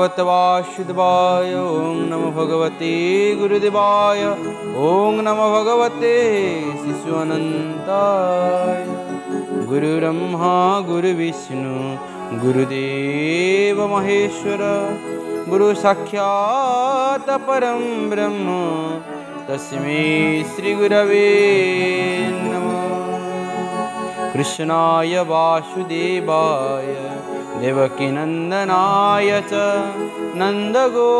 भगवते वासुदेवाय ॐ नमो भगवते गुरुदेवाय। ॐ नमो भगवते शिशुअनन्ताय। गुरुब्रह्मा, गुरुविष्णु, गुरुदेव महेश्वर, गुरुसाक्षात् परं ब्रह्म। तस्मै श्रीगुरवे नमः। कृष्णाय वासुदेवाय। देवकीनन्दनाय च नन्दगोपकुमाराय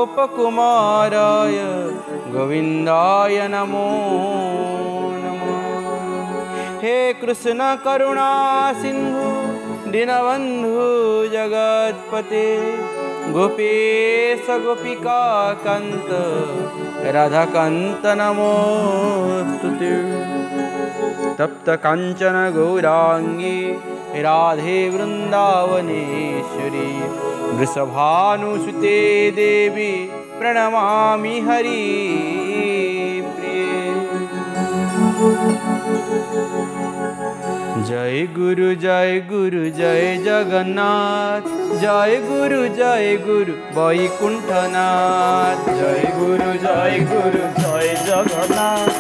गोविन्दाय नमो नमः। हे कृष्ण करुणा सिन्धु दीनबन्धु जगत्पते गोपेश गोपिका कान्त राधाकान्त नमोऽस्तु ते तप्तकाञ्चन गौराङ्गी राधे वृन्दावनेश्वरी वृषभानुसुते देवी प्रणमामि हरि জয় গুরু জয় গুরু জয় জগন্নাথ জয় গুরু জয় গুরু বৈকুণ্ঠনাথ জয় গুরু জয় গুরু জয় জগন্নাথ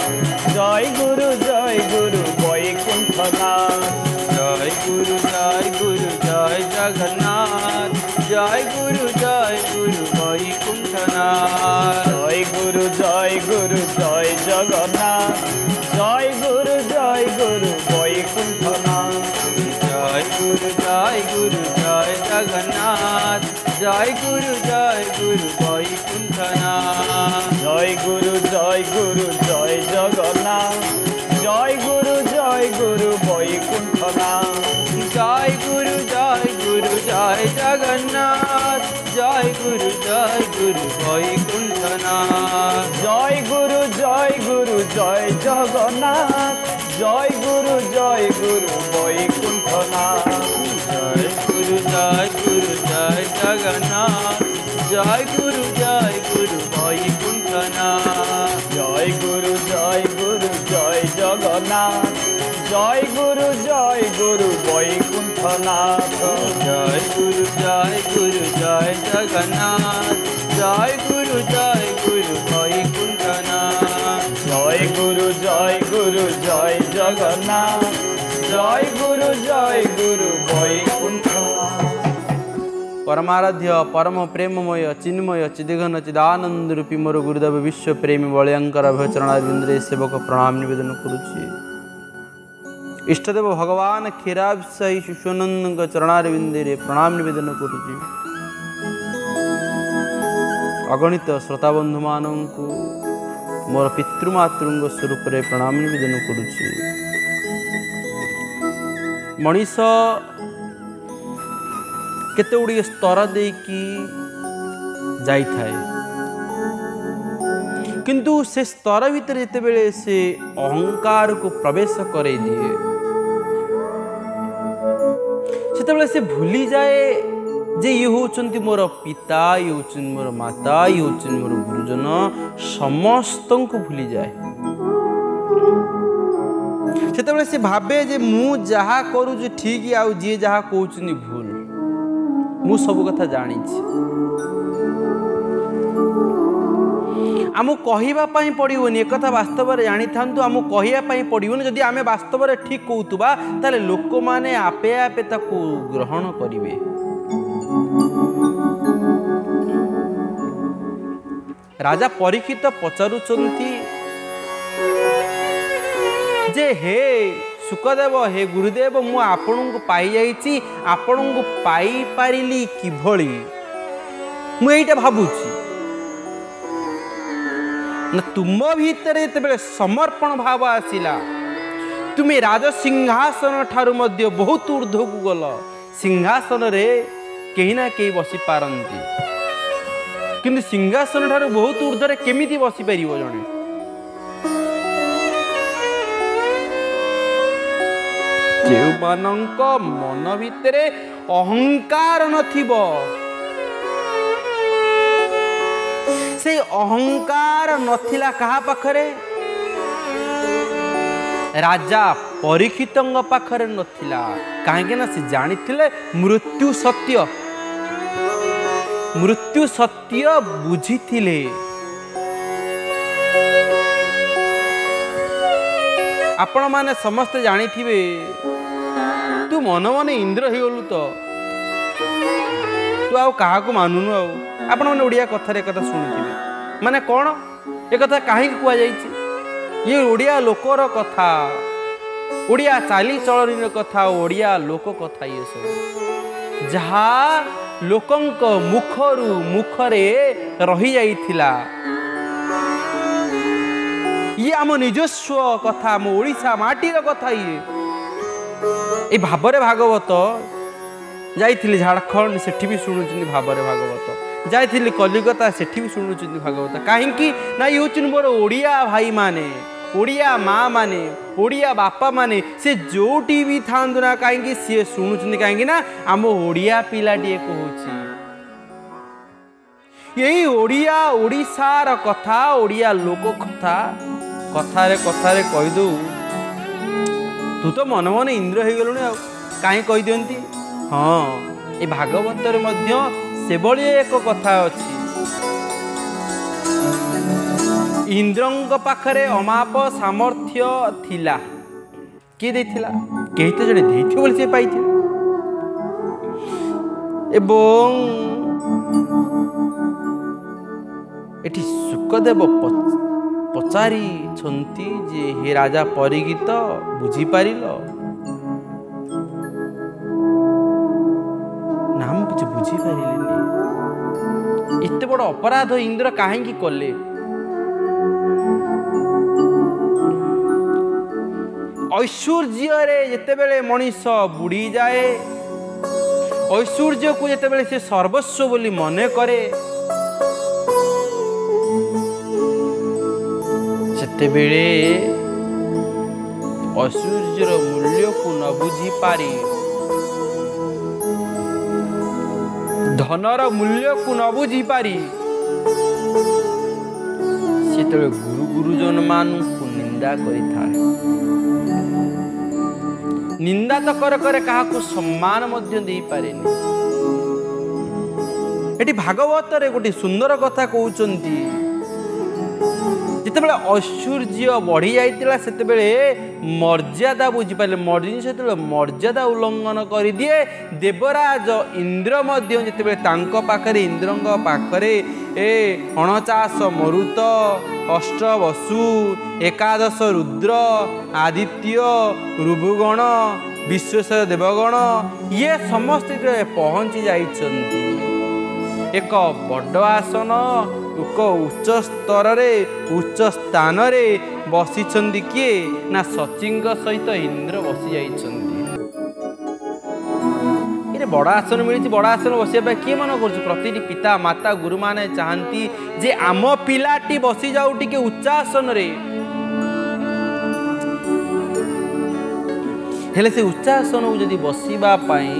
জয় গুরু জয় গুরু বৈকুণ্ঠনাথ জয় গুরু জয় গুরু জয় জগন্নাথ জয় গুরু জগন্নাথ জয় গুরু জয় গুরু বৈকুণ্ঠনাথ জয় গুরু জয় গুরু জয় জগন্নাথ জয় গুরু জয় গুরু বৈকুণ্ঠনাথ জয় গুরু জয় গুরু জয় জগন্নাথ জয় গুরু জয় গুরু বৈকুণ্ঠনাথ জয় গুরু জয় গুরু জয় জগন্নাথ জয় গুরু জয় জগন্নাথ জয় গুরু জয় গুরু বৈকুণ্ঠ परमाराध्य परम प्रेमय चिन्मय, चिदिघन चिदानंद रूपी मोर गुरुदेव विश्व प्रेमी बलयंकर अभयचरणारिंद्रे सेवक, प्रणाम नवेदन करुच्ची इष्टदेव भगवान क्षीराब साई शिशुनंद चरणारविंदे प्रणाम नवेदन करुच्ची अगणित श्रोताबंधु मानू ମୋର ପିତୃମାତୃଙ୍କ ସ୍ୱରୂପରେ ପ୍ରଣାମ ନିବେଦନ କରୁଛି। ମଣିଷ କେତେ ଗୁଡ଼ିଏ ସ୍ତର ଦେଇକି ଯାଇଥାଏ। କିନ୍ତୁ ସେ ସ୍ତର ଭିତରେ ଯେତେବେଳେ ସେ ଅହଙ୍କାରକୁ ପ୍ରବେଶ କରେଇ ଦିଏ ସେତେବେଳେ ସେ ଭୁଲିଯାଏ ଯେ ଇଏ ହେଉଛନ୍ତି ମୋର ପିତା ଇଏ ହେଉଛନ୍ତି ମୋର ମାତା ଇଏ ହେଉଛନ୍ତି ମୋର ଗୁରୁଜନ ସମସ୍ତଙ୍କୁ ଭୁଲିଯାଏ। ସେତେବେଳେ ସେ ଭାବେ ଯେ ମୁଁ ଯାହା କରୁଛି ଠିକ୍ ଆଉ ଯିଏ ଯାହା କହୁଛନ୍ତି ଭୁଲ ମୁଁ ସବୁ କଥା ଜାଣିଛି। ଆମକୁ କହିବା ପାଇଁ ପଡ଼ିବନି ଏକଥା ବାସ୍ତବରେ ଜାଣିଥାନ୍ତୁ ଆମକୁ କହିବା ପାଇଁ ପଡ଼ିବନି ଯଦି ଆମେ ବାସ୍ତବରେ ଠିକ୍ କହୁଥିବା ତାହେଲେ ଲୋକମାନେ ଆପେ ଆପେ ତାକୁ ଗ୍ରହଣ କରିବେ। ରାଜା ପରୀକ୍ଷିତ ପଚାରୁଛନ୍ତି ଯେ ହେ ସୁଖଦେବ ହେ ଗୁରୁଦେବ ମୁଁ ଆପଣଙ୍କୁ ପାଇଯାଇଛି ଆପଣଙ୍କୁ ପାଇପାରିଲି କିଭଳି? ମୁଁ ଏଇଟା ଭାବୁଛି। ନା ତୁମ ଭିତରେ ଯେତେବେଳେ ସମର୍ପଣ ଭାବ ଆସିଲା ତୁମେ ରାଜସିଂହାସନ ଠାରୁ ମଧ୍ୟ ବହୁତ ଉର୍ଦ୍ଧ୍ୱକୁ ଗଲ। ସିଂହାସନରେ କେହି ନା କେହି ବସିପାରନ୍ତି। କିନ୍ତୁ ସିଂହାସନ ଠାରୁ ବହୁତ ଉର୍ଦ୍ଧ୍ୱରେ କେମିତି ବସିପାରିବ ଜଣେ? ଯେଉଁମାନଙ୍କ ମନ ଭିତରେ ଅହଙ୍କାର ନଥିବ ସେଇ ଅହଙ୍କାର ନଥିଲା କାହା ପାଖରେ? ରାଜା ପରୀକ୍ଷିତଙ୍କ ପାଖରେ ନଥିଲା। କାହିଁକି ନା ସେ ଜାଣିଥିଲେ ମୃତ୍ୟୁ ସତ୍ୟ ମୃତ୍ୟୁ ସତ୍ୟ ବୁଝିଥିଲେ। ଆପଣମାନେ ସମସ୍ତେ ଜାଣିଥିବେ ତୁ ମନ ମନେ ଇନ୍ଦ୍ର ହେଇଗଲୁ ତ। ତୁ ଆଉ କାହାକୁ ମାନୁନୁ ଆଉ। ଆପଣମାନେ ଓଡ଼ିଆ କଥାରେ ଏକଥା ଶୁଣିଥିବେ। ମାନେ କ'ଣ? ଏକଥା କାହିଁକି କୁହାଯାଇଛି? ଇଏ ଓଡ଼ିଆ ଲୋକର କଥା। ଓଡ଼ିଆ ଚାଲିଚଳଣିର କଥା ଓଡ଼ିଆ ଲୋକ କଥା ଇଏ ସବୁ। ଯାହା ଲୋକଙ୍କ ମୁଖରୁ ମୁଖରେ ରହିଯାଇଥିଲା। ଇଏ ଆମ ନିଜସ୍ୱ କଥା ଆମ ଓଡ଼ିଶା ମାଟିର କଥା ଇଏ। ଏଇ ଭାବରେ ଭାଗବତ ଯାଇଥିଲି ଝାଡ଼ଖଣ୍ଡ ସେଠି ବି ଶୁଣୁଛନ୍ତି ଭାବରେ ଭାଗବତ। ଯାଇଥିଲି କଲିକତା ସେଠି ବି ଶୁଣୁଛନ୍ତି ଭାଗବତ। କାହିଁକି? ନା ଇଏ ହେଉଛନ୍ତି ମୋର ଓଡ଼ିଆ ଭାଇମାନେ ଓଡ଼ିଆ ମା ମାନେ ଓଡ଼ିଆ ବାପାମାନେ ସେ ଯେଉଁଠି ବି ଥାଆନ୍ତୁ ନା କାହିଁକି ସିଏ ଶୁଣୁଛନ୍ତି କାହିଁକି ନା ଆମ ଓଡ଼ିଆ ପିଲାଟିଏ କହୁଛି। ଏଇ ଓଡ଼ିଆ ଓଡ଼ିଶାର କଥା ଓଡ଼ିଆ ଲୋକ କଥା କଥାରେ କଥାରେ କହିଦେଉ। ତୁ ତ ମନ ମନେ ଇନ୍ଦ୍ର ହେଇଗଲୁଣି ଆଉ କାହିଁ କହିଦିଅନ୍ତି? ହଁ ଏ ଭାଗବତରେ ମଧ୍ୟ ସେଭଳି ଏକ କଥା ଅଛି। ଇନ୍ଦ୍ରଙ୍କ ପାଖରେ ଅମାପ ସାମର୍ଥ୍ୟ ଥିଲା। କିଏ ଦେଇଥିଲା? କେହି ତ ଜଣେ ଦେଇଥିବ ବୋଲି ସେ ପାଇଥିବେ ଏବଂ ଏଠି ସୁକଦେବ ପଚ- ପଚାରିଛନ୍ତି ଯେ ହେ ରାଜା ପରିଗୀତ ବୁଝିପାରିଲ? ନା ମୁଁ କିଛି ବୁଝିପାରିଲିନି। ଏତେ ବଡ଼ ଅପରାଧ ଇନ୍ଦ୍ର କାହିଁକି କଲେ? ଐଶ୍ୱର୍ଯ୍ୟରେ ଯେତେବେଳେ ମଣିଷ ବୁଡ଼ିଯାଏ ଐଶ୍ୱର୍ଯ୍ୟକୁ ଯେତେବେଳେ ସେ ସର୍ବସ୍ୱ ବୋଲି ମନେ କରେ ସେତେବେଳେ ଐଶ୍ୱର୍ଯ୍ୟର ମୂଲ୍ୟକୁ ନ ବୁଝିପାରି ଧନର ମୂଲ୍ୟକୁ ନ ବୁଝିପାରି ସେତେବେଳେ ଗୁରୁ ଗୁରୁଜନମାନଙ୍କୁ ନିନ୍ଦା କରିଥାଏ ନିନ୍ଦା ତ କରେ କରେ କାହାକୁ ସମ୍ମାନ ମଧ୍ୟ ଦେଇପାରେନି। ଏଠି ଭାଗବତରେ ଗୋଟେ ସୁନ୍ଦର କଥା କହୁଛନ୍ତି। ଯେତେବେଳେ ଐଶ୍ୱର୍ଯ୍ୟ ବଢ଼ି ଯାଇଥିଲା ସେତେବେଳେ ମର୍ଯ୍ୟାଦା ବୁଝିପାରିଲେ ଜିନିଷ ଯେତେବେଳେ ମର୍ଯ୍ୟାଦା ଉଲ୍ଲଙ୍ଘନ କରିଦିଏ। ଦେବରାଜ ଇନ୍ଦ୍ର ମଧ୍ୟ ଯେତେବେଳେ ତାଙ୍କ ପାଖରେ ଇନ୍ଦ୍ରଙ୍କ ପାଖରେ ଏ ଅଣଚାଶ ମରୁତ ଅଷ୍ଟବସୁ ଏକାଦଶ ରୁଦ୍ର ଆଦିତ୍ୟ ରୁଭୁଗଣ ବିଶ୍ୱେଶ୍ୱର ଦେବଗଣ ଇଏ ସମସ୍ତେ ପହଞ୍ଚି ଯାଇଛନ୍ତି। ଏକ ବଡ଼ ଆସନ ଏକ ଉଚ୍ଚ ସ୍ତରରେ ଉଚ୍ଚ ସ୍ଥାନରେ ବସିଛନ୍ତି କିଏ? ନା ସଚିଙ୍କ ସହିତ ଇନ୍ଦ୍ର ବସି ଏରେ ବଡ଼ ଆସନ ମିଳିଛି ବଡ଼ ଆସନ ବସିବା ପାଇଁ କିଏ ମନେ କରୁଛି? ପ୍ରତିଟି ପିତା ମାତା ଗୁରୁମାନେ ଚାହାନ୍ତି ଯେ ଆମ ପିଲାଟି ବସିଯାଉ ଟିକେ ଉଚ୍ଚ ଆସନରେ। ହେଲେ ସେ ଉଚ୍ଚ ଆସନକୁ ଯଦି ବସିବା ପାଇଁ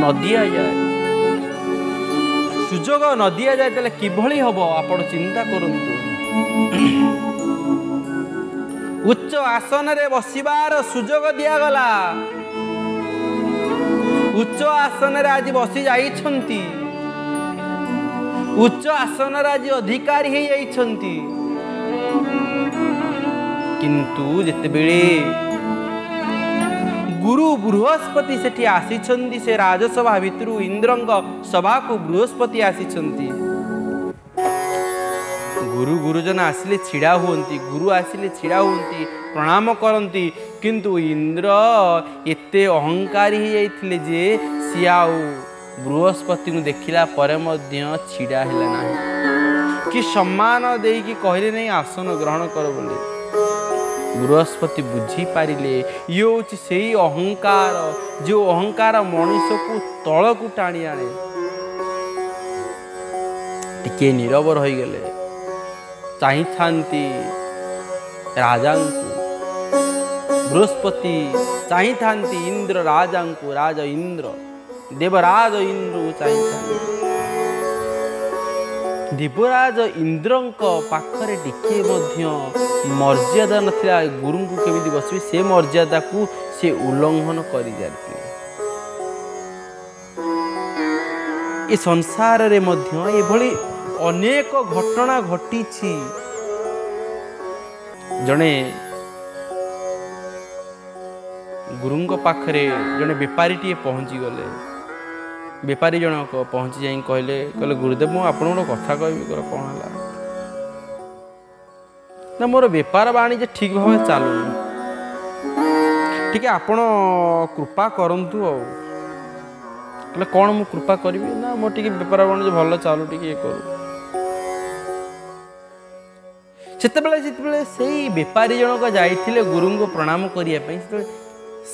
ନ ଦିଆଯାଏ ସୁଯୋଗ ନ ଦିଆଯାଏ ତାହେଲେ କିଭଳି ହବ? ଆପଣ ଚିନ୍ତା କରନ୍ତୁ। ଉଚ୍ଚ ଆସନରେ ବସିବାର ସୁଯୋଗ ଦିଆଗଲା। ଉଚ୍ଚ ଆସନରେ ଆଜି ବସି ଯାଇଛନ୍ତି। ଉଚ୍ଚ ଆସନରେ ଆଜି ଅଧିକାରୀ ହେଇଯାଇଛନ୍ତି କିନ୍ତୁ ଯେତେବେଳେ ଗୁରୁ ବୃହସ୍ପତି ସେଠି ଆସିଛନ୍ତି ସେ ରାଜସଭା ଭିତରୁ ଇନ୍ଦ୍ରଙ୍କ ସଭାକୁ ବୃହସ୍ପତି ଆସିଛନ୍ତି। ଗୁରୁ ଗୁରୁଜନ ଆସିଲେ ଛିଡ଼ା ହୁଅନ୍ତି ଗୁରୁ ଆସିଲେ ଛିଡ଼ା ହୁଅନ୍ତି ପ୍ରଣାମ କରନ୍ତି କିନ୍ତୁ ଇନ୍ଦ୍ର ଏତେ ଅହଙ୍କାରୀ ହେଇଯାଇଥିଲେ ଯେ ସିଏ ଆଉ ବୃହସ୍ପତିଙ୍କୁ ଦେଖିଲା ପରେ ମଧ୍ୟ ଛିଡ଼ା ହେଲେ ନାହିଁ। କି ସମ୍ମାନ ଦେଇକି କହିଲେ ନାହିଁ ଆସନ ଗ୍ରହଣ କର ବୋଲି। ବୃହସ୍ପତି ବୁଝିପାରିଲେ ଇଏ ହେଉଛି ସେଇ ଅହଙ୍କାର ଯେଉଁ ଅହଙ୍କାର ମଣିଷକୁ ତଳକୁ ଟାଣି ଆଣେ। ଟିକେ ନୀରବ ରହିଗଲେ। ଚାହିଁଥାନ୍ତି ରାଜାଙ୍କୁ ବୃହସ୍ପତି ଚାହିଁଥାନ୍ତି ଇନ୍ଦ୍ର ରାଜାଙ୍କୁ ରାଜ ଇନ୍ଦ୍ର ଦେବରାଜ ଇନ୍ଦ୍ରକୁ ଚାହିଁଥାନ୍ତି ଦେବରାଜ ଇନ୍ଦ୍ରଙ୍କ ପାଖରେ ଟିକିଏ ମଧ୍ୟ ମର୍ଯ୍ୟାଦା ନଥିଲା ଗୁରୁଙ୍କୁ କେମିତି ବସିବେ ସେ ମର୍ଯ୍ୟାଦାକୁ ସେ ଉଲ୍ଲଙ୍ଘନ କରିଯାଇଥିଲେ ଏ ସଂସାରରେ ମଧ୍ୟ ଏଭଳି ଅନେକ ଘଟଣା ଘଟିଛି ଜଣେ ଗୁରୁଙ୍କ ପାଖରେ ଜଣେ ବେପାରୀଟିଏ ପହଞ୍ଚିଗଲେ ବେପାରୀ ଜଣକ ପହଞ୍ଚି ଯାଇ କହିଲେ କହିଲେ ଗୁରୁଦେବ ମୁଁ ଆପଣଙ୍କୁ ଗୋଟେ କଥା କହିବି କହିଲେ କ'ଣ ହେଲା ନା ମୋର ବେପାର ବାଣିଜ୍ୟ ଠିକ୍ ଭାବରେ ଚାଲୁନି। ଟିକେ ଆପଣ କୃପା କରନ୍ତୁ ଆଉ। କହିଲେ କ'ଣ ମୁଁ କୃପା କରିବି? ନା ମୋର ଟିକେ ବେପାର ବାଣିଜ୍ୟ ଭଲ ଚାଲୁ ଟିକେ ଇଏ କରୁ। ସେତେବେଳେ ଯେତେବେଳେ ସେଇ ବେପାରୀ ଜଣକ ଯାଇଥିଲେ ଗୁରୁଙ୍କୁ ପ୍ରଣାମ କରିବା ପାଇଁ। ସେତେବେଳେ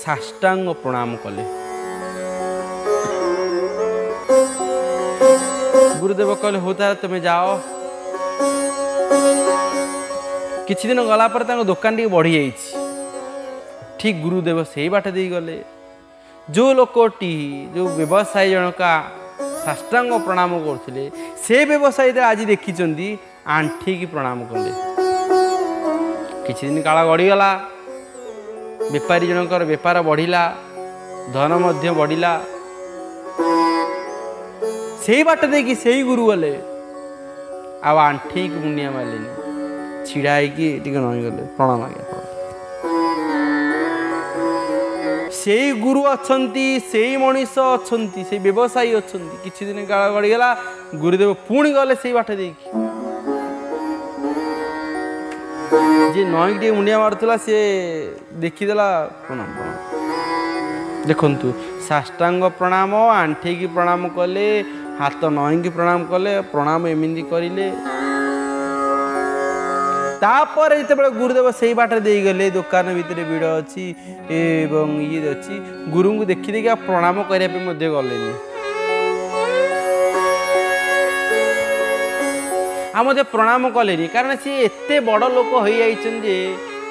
ସାଷ୍ଟାଙ୍ଗ ପ୍ରଣାମ କଲେ। ଗୁରୁଦେବ କହିଲେ ହଉ ତାହେଲେ ତୁମେ ଯାଅ। କିଛି ଦିନ ଗଲା ପରେ ତାଙ୍କ ଦୋକାନ ଟିକେ ବଢ଼ିଯାଇଛି। ଠିକ୍ ଗୁରୁଦେବ ସେଇ ବାଟ ଦେଇ ଗଲେ। ଯେଉଁ ଲୋକଟି ଯେଉଁ ବ୍ୟବସାୟୀ ଜଣକା ସାଷ୍ଟାଙ୍ଗ ପ୍ରଣାମ କରୁଥିଲେ ସେ ବ୍ୟବସାୟୀରେ ଆଜି ଦେଖିଛନ୍ତି ଆଣ୍ଠିକି ପ୍ରଣାମ କଲେ। କିଛି ଦିନ କାଳ ଗଡ଼ିଗଲା। ବେପାରୀ ଜଣଙ୍କର ବେପାର ବଢ଼ିଲା ଧନ ମଧ୍ୟ ବଢ଼ିଲା। ସେଇ ବାଟ ଦେଇକି ସେଇ ଗୁରୁ ଗଲେ। ଆଉ ଆଣ୍ଠେଇକି ମୁଣ୍ଡିଆ ମାରିଲେନି। ଛିଡ଼ା ହେଇକି ଟିକେ ନଇଁଗଲେ ପ୍ରଣାମ ଆଜ୍ଞା। ସେଇ ଗୁରୁ ଅଛନ୍ତି ସେଇ ମଣିଷ ଅଛନ୍ତି ସେଇ ବ୍ୟବସାୟୀ ଅଛନ୍ତି। କିଛି ଦିନ କାଳ ଗଡ଼ିଗଲା ଗୁରୁଦେବ ପୁଣି ଗଲେ ସେଇ ବାଟ ଦେଇକି। ଯିଏ ନଈକି ଟିକେ ମୁଣ୍ଡିଆ ମାରୁଥିଲା ସିଏ ଦେଖିଦେଲା ପ୍ରଣାମ ପ୍ରଣାମ ଦେଖନ୍ତୁ ସାଷ୍ଟାଙ୍ଗ ପ୍ରଣାମ ଆଣ୍ଠେଇକି ପ୍ରଣାମ କଲେ ହାତ ନଈକି ପ୍ରଣାମ କଲେ ପ୍ରଣାମ ଏମିତି କରିଲେ। ତାପରେ ଯେତେବେଳେ ଗୁରୁଦେବ ସେଇ ବାଟରେ ଦେଇଗଲେ ଦୋକାନ ଭିତରେ ଭିଡ଼ ଅଛି ଏବଂ ଇଏ ଅଛି ଗୁରୁଙ୍କୁ ଦେଖି ଦେଖି ଆଉ ପ୍ରଣାମ କରିବା ପାଇଁ ମଧ୍ୟ ଗଲେନି। ଆଉ ମଧ୍ୟ ପ୍ରଣାମ କଲେନି। କାରଣ ସିଏ ଏତେ ବଡ଼ ଲୋକ ହୋଇଯାଇଛନ୍ତି ଯେ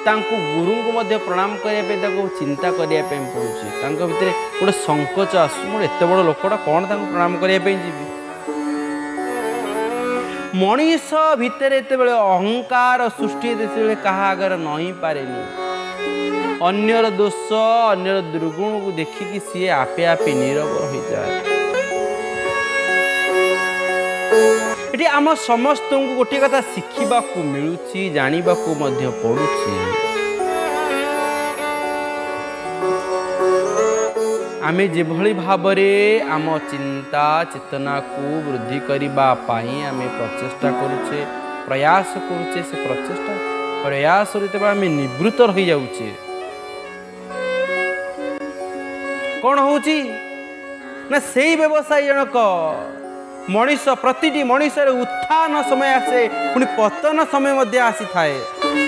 ତାଙ୍କୁ ଗୁରୁଙ୍କୁ ମଧ୍ୟ ପ୍ରଣାମ କରିବା ପାଇଁ ତାଙ୍କୁ ଚିନ୍ତା କରିବା ପାଇଁ ପଡ଼ୁଛି। ତାଙ୍କ ଭିତରେ ଗୋଟେ ସଙ୍କୋଚ ଆସୁଛି। ମୁଁ ଏତେ ବଡ଼ ଲୋକଟା କ'ଣ ତାଙ୍କୁ ପ୍ରଣାମ କରିବା ପାଇଁ ଯିବି? ମଣିଷ ଭିତରେ ଯେତେବେଳେ ଅହଙ୍କାର ସୃଷ୍ଟି ହୁଏ ଯେତେବେଳେ କାହା ଆଗରେ ନଇଁ ପାରେନି। ଅନ୍ୟର ଦୋଷ ଅନ୍ୟର ଦୁର୍ଗୁଣକୁ ଦେଖିକି ସିଏ ଆପେ ଆପେ ନୀରବ ହୋଇଯାଏ। ଏଠି ଆମ ସମସ୍ତଙ୍କୁ ଗୋଟିଏ କଥା ଶିଖିବାକୁ ମିଳୁଛି ଜାଣିବାକୁ ମଧ୍ୟ ପଡ଼ୁଛି। ଆମେ ଯେଭଳି ଭାବରେ ଆମ ଚିନ୍ତା ଚେତନାକୁ ବୃଦ୍ଧି କରିବା ପାଇଁ ଆମେ ପ୍ରଚେଷ୍ଟା କରୁଛେ ପ୍ରୟାସ କରୁଛେ ସେ ପ୍ରଚେଷ୍ଟା ପ୍ରୟାସରୁ ଯେତେବେଳେ ଆମେ ନିବୃତ୍ତ ରହିଯାଉଛେ। କ'ଣ ହେଉଛି? ନା ସେଇ ବ୍ୟବସାୟୀ ଜଣକ ମଣିଷ ପ୍ରତିଟି ମଣିଷର ଉତ୍ଥାନ ସମୟ ଆସେ ପୁଣି ପତନ ସମୟ ମଧ୍ୟ ଆସିଥାଏ।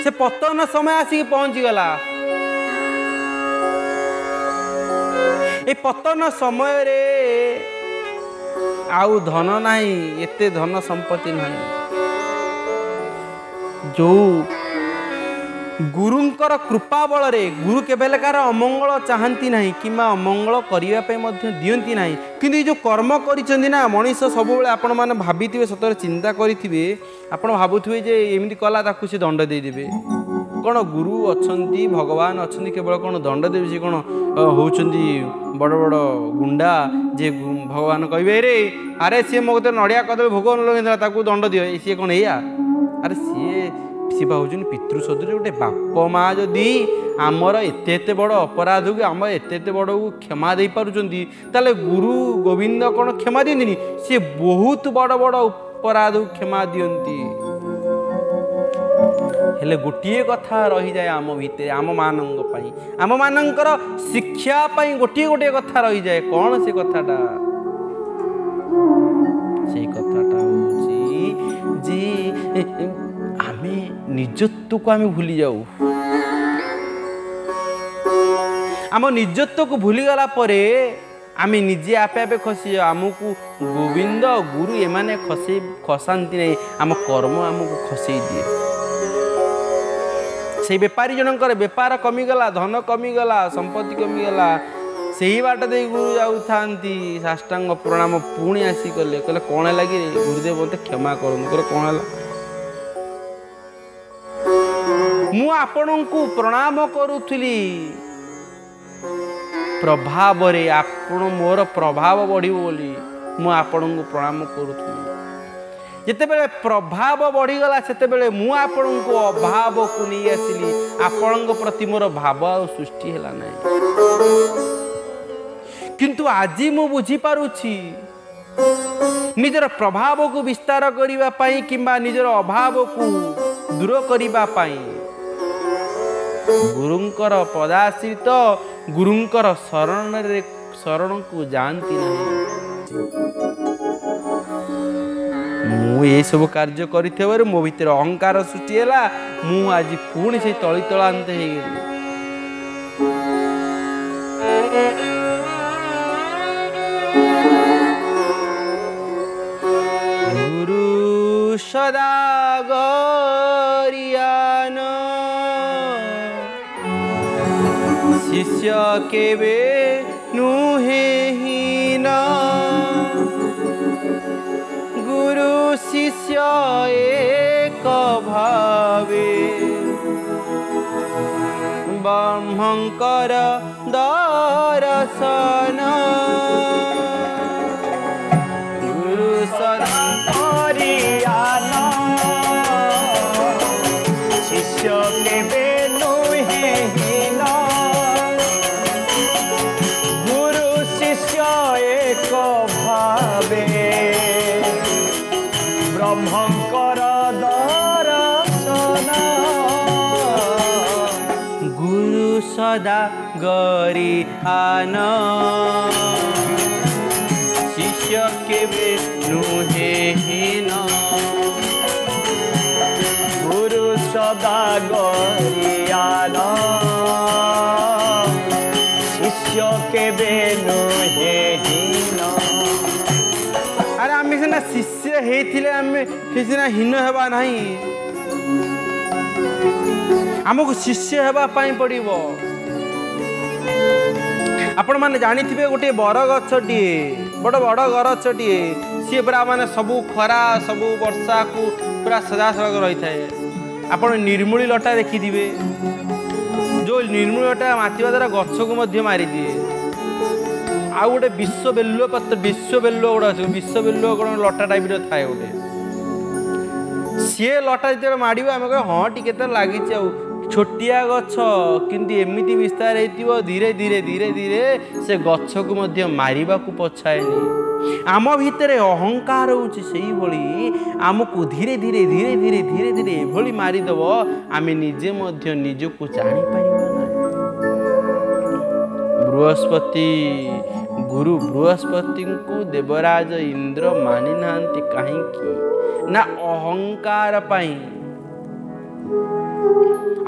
ସେ ପତନ ସମୟ ଆସିକି ପହଞ୍ଚିଗଲା। ଏ ପତନ ସମୟରେ ଆଉ ଧନ ନାହିଁ ଏତେ ଧନ ସମ୍ପତ୍ତି ନାହିଁ। ଯୋଉ ଗୁରୁଙ୍କର କୃପା ବଳରେ ଗୁରୁ କେବେ ହେଲେ କାହାର ଅମଙ୍ଗଳ ଚାହାନ୍ତି ନାହିଁ କିମ୍ବା ଅମଙ୍ଗଳ କରିବା ପାଇଁ ମଧ୍ୟ ଦିଅନ୍ତି ନାହିଁ। କିନ୍ତୁ ଏ ଯେଉଁ କର୍ମ କରିଛନ୍ତି ନା ମଣିଷ ସବୁବେଳେ ଆପଣମାନେ ଭାବିଥିବେ ସତରେ ଚିନ୍ତା କରିଥିବେ ଆପଣ ଭାବୁଥିବେ ଯେ ଏମିତି କଲା ତାକୁ ସେ ଦଣ୍ଡ ଦେଇଦେବେ। କ'ଣ ଗୁରୁ ଅଛନ୍ତି ଭଗବାନ ଅଛନ୍ତି କେବଳ କ'ଣ ଦଣ୍ଡ ଦେବେ ସେ କ'ଣ ହେଉଛନ୍ତି ବଡ଼ ବଡ଼ ଗୁଣ୍ଡା ଯେ ଗୁ- ଭଗବାନ କହିବେ ରେ ଆରେ ସିଏ ମୋ କତିରେ ନଡ଼ିଆ କଦଳୀ ଭୋଗ ଲଗେଇଥିଲା ତାକୁ ଦଣ୍ଡ ଦିଅ। ସିଏ କ'ଣ ଏଇଆ? ଆରେ ସିଏ ସିଏ ବା ହେଉଛନ୍ତି ପିତୃ ସଦୃଶ ଗୋଟେ ବାପ ମା ଯଦି ଆମର ଏତେ ଏତେ ବଡ଼ ଅପରାଧକୁ ଆମର ଏତେ ଏତେ ବଡ଼କୁ କ୍ଷମା ଦେଇପାରୁଛନ୍ତି ତାହେଲେ ଗୁରୁ ଗୋବିନ୍ଦ କ'ଣ କ୍ଷମା ଦିଅନ୍ତିନି? ସିଏ ବହୁତ ବଡ଼ ବଡ଼ ଅପରାଧକୁ କ୍ଷମା ଦିଅନ୍ତି। ହେଲେ ଗୋଟିଏ କଥା ରହିଯାଏ ଆମ ଭିତରେ ଆମମାନଙ୍କ ପାଇଁ। ଆମମାନଙ୍କର ଶିକ୍ଷା ପାଇଁ ଗୋଟିଏ ଗୋଟିଏ କଥା ରହିଯାଏ। କ'ଣ ସେ କଥାଟା? ସେଇ କଥାଟା ହେଉଛି ଯେ ଏ, ଏ, ଆମେ ନିଜତ୍ୱକୁ ଆମେ ଭୁଲି ଯାଉ ଆମ ନିଜତ୍ୱକୁ ଭୁଲିଗଲା ପରେ ଆମେ ନିଜେ ଆପେ ଆପେ ଖସିଯାଉ ଆମକୁ ଗୋବିନ୍ଦ ଗୁରୁ ଏମାନେ ଖସେଇ ଖସାନ୍ତି ନାହିଁ ଆମ କର୍ମ ଆମକୁ ଖସେଇ ଦିଏ ସେଇ ବେପାରୀ ଜଣଙ୍କର ବେପାର କମିଗଲା ଧନ କମିଗଲା ସମ୍ପତ୍ତି କମିଗଲା ସେହି ବାଟ ଦେଇ ଗୁରୁ ଯାଉଥାନ୍ତି ସାଷ୍ଟାଙ୍ଗ ପ୍ରଣାମ ପୁଣି ଆସି କଲେ କହିଲେ କ'ଣ ହେଲା କି ଗୁରୁଦେବ ମୋତେ କ୍ଷମା କରନ୍ତୁ କହିଲେ କ'ଣ ହେଲା ମୁଁ ଆପଣଙ୍କୁ ପ୍ରଣାମ କରୁଥିଲି। ପ୍ରଭାବରେ ଆପଣ ମୋର ପ୍ରଭାବ ବଢ଼ିବ ବୋଲି ମୁଁ ଆପଣଙ୍କୁ ପ୍ରଣାମ କରୁଥିଲି। ଯେତେବେଳେ ପ୍ରଭାବ ବଢ଼ିଗଲା ସେତେବେଳେ ମୁଁ ଆପଣଙ୍କୁ ଅଭାବକୁ ନେଇ ଆସିଲି। ଆପଣଙ୍କ ପ୍ରତି ମୋର ଭାବ ଆଉ ସୃଷ୍ଟି ହେଲା ନାହିଁ। କିନ୍ତୁ ଆଜି ମୁଁ ବୁଝିପାରୁଛି ନିଜର ପ୍ରଭାବକୁ ବିସ୍ତାର କରିବା ପାଇଁ କିମ୍ବା ନିଜର ଅଭାବକୁ ଦୂର କରିବା ପାଇଁ ଗୁରୁଙ୍କର ପଦାଶ୍ରିତ ଗୁରୁଙ୍କର ଶରଣରେ ଶରଣକୁ ଯାଆନ୍ତି ନାହିଁ। ମୁଁ ଏସବୁ କାର୍ଯ୍ୟ କରିଥିବାରୁ ମୋ ଭିତରେ ଅହଙ୍କାର ସୃଷ୍ଟି ହେଲା। ମୁଁ ଆଜି ପୁଣି ସେଇ ତଳି ତଳାନ୍ତ ହେଇଗଲି। शिष्य के नुहेना गुरुशिष्य एक भवे। ब्रह्मकर सदा गौरी आनो। शिष्य के विष्णु हे गुरु सदा गौरी आनो। शिष्य के बेनु हीन। अरे आम सीना शिष्य होते आम सीना हीन हवा नहीं। आमको शिष्य होगा पड़ ଆପଣମାନେ ଜାଣିଥିବେ ଗୋଟିଏ ବର ଗଛଟିଏ ବଡ଼ ବଡ଼ ଗଛଟିଏ ସିଏ ପୁରା ମାନେ ସବୁ ଖରା ସବୁ ବର୍ଷାକୁ ପୁରା ସଦାସଳଖ ରହିଥାଏ ଆପଣ ନିର୍ମୂଳି ଲଟା ଦେଖିଥିବେ ଯେଉଁ ନିର୍ମୂଳି ଲଟା ମାତିବା ଦ୍ୱାରା ଗଛକୁ ମଧ୍ୟ ମାରିଦିଏ ଆଉ ଗୋଟେ ବିଶ୍ୱ ବେଲୁଅ ପତ୍ର ବିଶ୍ୱ ବେଲୁଅ ଗୋଟେ ଅଛି ବିଶ୍ୱ ବେଲୁଅ କ'ଣ ଲଟା ଟାଇପ୍ର ଥାଏ ଗୋଟେ। ସିଏ ଲଟା ଯେତେବେଳେ ମାଡ଼ିବ ଆମେ କହିବା ହଁ ଟିକେ ତ ଲାଗିଛି ଆଉ। ଛୋଟିଆ ଗଛ କିନ୍ତୁ ଏମିତି ବିସ୍ତାର ହେଇଥିବ ଧୀରେ ଧୀରେ ଧୀରେ ଧୀରେ ସେ ଗଛକୁ ମଧ୍ୟ ମାରିବାକୁ ପଛାଏନି। ଆମ ଭିତରେ ଅହଙ୍କାର ହେଉଛି ସେଇଭଳି ଆମକୁ ଧୀରେ ଧୀରେ ଧୀରେ ଧୀରେ ଧୀରେ ଧୀରେ ଏଭଳି ମାରିଦେବ ଆମେ ନିଜେ ମଧ୍ୟ ନିଜକୁ ଜାଣିପାରିବା ନାହିଁ। ବୃହସ୍ପତି ଗୁରୁ ବୃହସ୍ପତିଙ୍କୁ ଦେବରାଜ ଇନ୍ଦ୍ର ମାନି ନାହାନ୍ତି କାହିଁକି? ନା ଅହଙ୍କାର ପାଇଁ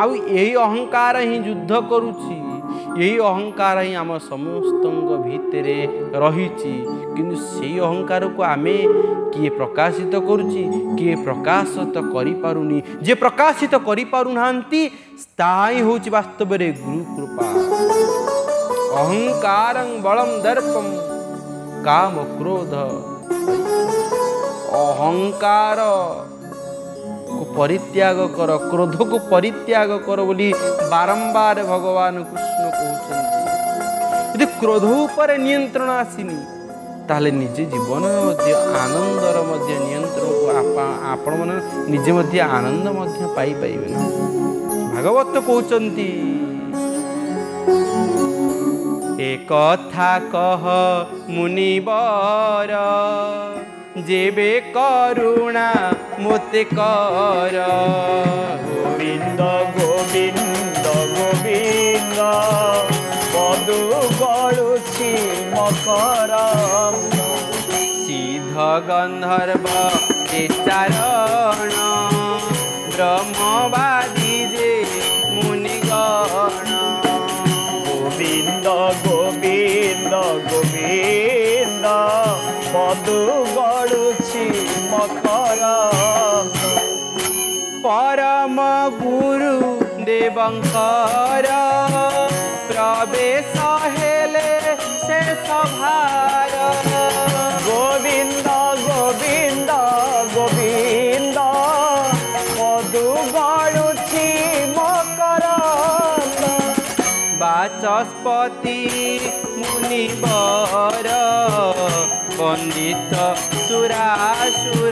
ଆଉ ଏଇ ଅହଙ୍କାର ହିଁ ଯୁଦ୍ଧ କରୁଛି। ଏହି ଅହଙ୍କାର ହିଁ ଆମ ସମସ୍ତଙ୍କ ଭିତରେ ରହିଛି। କିନ୍ତୁ ସେଇ ଅହଙ୍କାରକୁ ଆମେ କିଏ ପ୍ରକାଶିତ କରୁଛି କିଏ ପ୍ରକାଶିତ କରିପାରୁନି। ଯିଏ ପ୍ରକାଶିତ କରିପାରୁନାହାନ୍ତି ତାହା ହିଁ ହେଉଛି ବାସ୍ତବରେ ଗୁରୁ କୃପା ଅହଙ୍କାରଂ ବଳಂ ଦର୍ପಂ କାମ କ୍ରୋଧ। ଅହଙ୍କାର ପରିତ୍ୟାଗ କର କ୍ରୋଧକୁ ପରିତ୍ୟାଗ କର ବୋଲି ବାରମ୍ବାର ଭଗବାନ କୃଷ୍ଣ କହୁଛନ୍ତି। ଯଦି କ୍ରୋଧ ଉପରେ ନିୟନ୍ତ୍ରଣ ଆସିନି ତାହେଲେ ନିଜେ ଜୀବନର ମଧ୍ୟ ଆନନ୍ଦର ମଧ୍ୟ ନିୟନ୍ତ୍ରଣକୁ ଆପଣମାନେ ନିଜେ ମଧ୍ୟ ଆନନ୍ଦ ମଧ୍ୟ ପାଇପାରିବେ ନା। ଭାଗବତ କହୁଛନ୍ତି ଏ କଥା କହ ମୁନିବର যেবে করুণা মতে কর গোবিন্দ গোবিন্দ গোবিন্দ পদু গড়ুছি মকর সিদ্ধ গন্ধর্ব চারণ ব্রহ্মবার দেবঙ্কর, প্রবেশ হেলে সে সভার। গোবিন্দ গোবিন্দ গোবিন্দ, মধু গড়ুছি মকর। বাচস্পতি মুনিবর, পণ্ডিত সুরাসুরঙ্কর।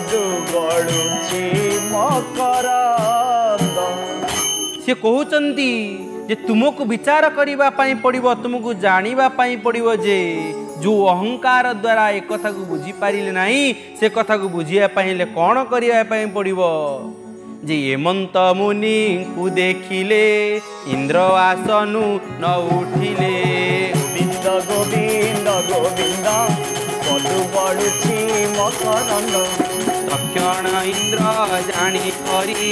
ପଦୁ ଗଳୁଛି ମକରନ୍ଦ ସେ କହୁଛନ୍ତି ଯେ ତୁମକୁ ବିଚାର କରିବା ପାଇଁ ପଡ଼ିବ ତୁମକୁ ଜାଣିବା ପାଇଁ ପଡ଼ିବ ଯେ ଯେଉଁ ଅହଙ୍କାର ଦ୍ୱାରା ଏ କଥାକୁ ବୁଝିପାରିଲେ ନାହିଁ ସେ କଥାକୁ ବୁଝିବା ପାଇଁ ହେଲେ କ'ଣ କରିବା ପାଇଁ ପଡ଼ିବ ଯେ ଏମନ୍ତ ମୁନିଙ୍କୁ ଦେଖିଲେ ଇନ୍ଦ୍ର ଆସନୁ ନ ଉଠିଲେ ଗୋବିନ୍ଦ ଗୋବିନ୍ଦ ଗୋବିନ୍ଦ ପଦୁ ଗଳୁଛି ମକରନ୍ଦ ତକ୍ଷଣ ଇନ୍ଦ୍ର ଜାଣି କରି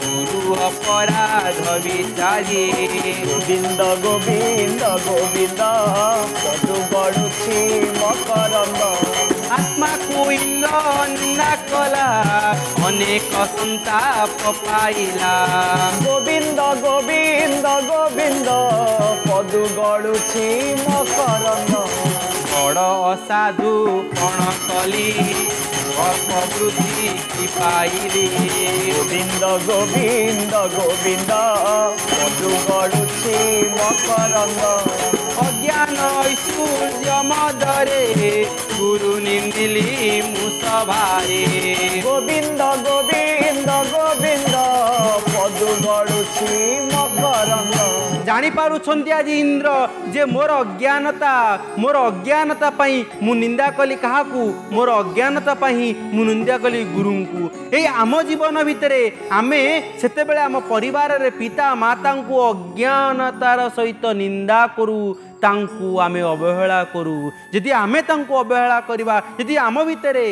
ଗୁରୁ ଅପରାଧ ବିଚାରି ଗୋବିନ୍ଦ ଗୋବିନ୍ଦ ଗୋବିନ୍ଦ ପଦୁ ଗଳୁଛି ମକରନ୍ଦ ଆତ୍ମାକୁ ଇନ୍ଦ୍ର ନିନ୍ଦା କଲା ଅନେକ ସନ୍ତାପ ପାଇଲା ଗୋବିନ୍ଦ ଗୋବିନ୍ଦ ଗୋବିନ୍ଦ ପଦୁ ଗଳୁଛି ମକରନ୍ଦ ବଡ଼ ଅସାଧୁ କଣ କଲି সমৃদ্ধি পাই রে গোবিন্দ গোবিন্দ গোবিন্দ মধুগড়ুচি মকরন্দ। অজ্ঞান সূর্য মদরে গুরু নিন্দিলি মুসভারে। গোবিন্দ গোবিন্দ ଜାଣିପାରୁଛନ୍ତି ଆଜି ଇନ୍ଦ୍ର ଯେ ମୋର ଅଜ୍ଞାନତା ମୋର ଅଜ୍ଞାନତା ପାଇଁ ମୁଁ ନିନ୍ଦା କଲି କାହାକୁ? ମୋର ଅଜ୍ଞାନତା ପାଇଁ ମୁଁ ନିନ୍ଦା କଲି ଗୁରୁଙ୍କୁ। ଏଇ ଆମ ଜୀବନ ଭିତରେ ଆମେ ସେତେବେଳେ ଆମ ପରିବାରରେ ପିତା ମାତାଙ୍କୁ ଅଜ୍ଞାନତାର ସହିତ ନିନ୍ଦା କରୁ ତାଙ୍କୁ ଆମେ ଅବହେଳା କରୁ। ଯଦି ଆମେ ତାଙ୍କୁ ଅବହେଳା କରିବା ଯଦି ଆମ ଭିତରେ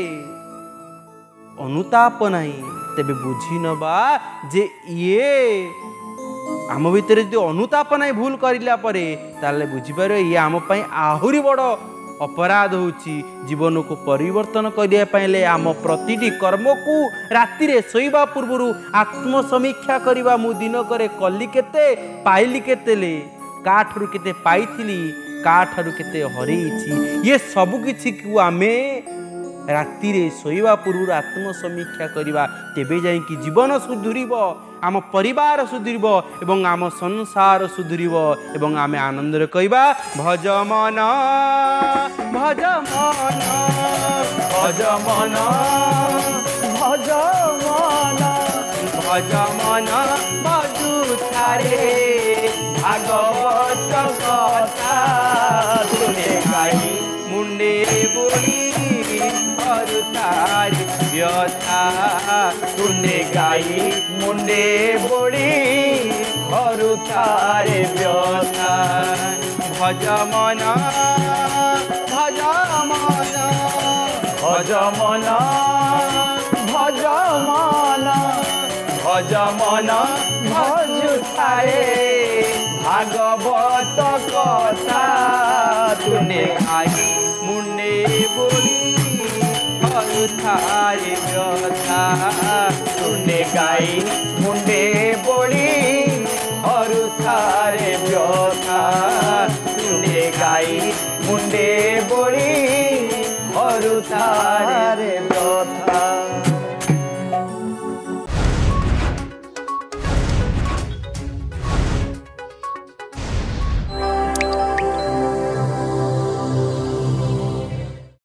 ଅନୁତାପ ନାହିଁ ତେବେ ବୁଝି ନେବା ଯେ ଇଏ ଆମ ଭିତରେ ଯଦି ଅନୁତାପ ନାହିଁ ଭୁଲ କରିଲା ପରେ ତାହେଲେ ବୁଝିପାରିବ ଇଏ ଆମ ପାଇଁ ଆହୁରି ବଡ଼ ଅପରାଧ ହେଉଛି। ଜୀବନକୁ ପରିବର୍ତ୍ତନ କରିବା ପାଇଁ ହେଲେ ଆମ ପ୍ରତିଟି କର୍ମକୁ ରାତିରେ ଶୋଇବା ପୂର୍ବରୁ ଆତ୍ମସମୀକ୍ଷା କରିବା। ମୁଁ ଦିନକରେ କଲି କେତେ ପାଇଲି କେତେଲେ କାଠାରୁ କେତେ ପାଇଥିଲି କାଠାରୁ କେତେ ହରେଇଛି। ଇଏ ସବୁ କିଛିକୁ ଆମେ ରାତିରେ ଶୋଇବା ପୂର୍ବରୁ ଆତ୍ମସମୀକ୍ଷା କରିବା। ତେବେ ଯାଇକି ଜୀବନ ସୁଧୁରିବ। আম পরিবার সুধুরব এবং আম সংসার সুধুরব এবং আমি আনন্দের কইবা ভজ মন ভজ মন ভজ মন ভজ মন ভজ মন ভজু ভাগবত কথা তুমি গাই মুন্ডে বলি ঘর তার ব্যথা শুনে গাই মুন্ডে বড়ি ঘর তার ভজ মন ভজ মন ভজ মন ভজুতারে ভাগবত কথা তুনে গাই কোথায় ব্যথা শুনে গাই মুন্ডে বলি অরুথারে ব্যথা শুনে গাই মুন্ডে বলি অরুথারে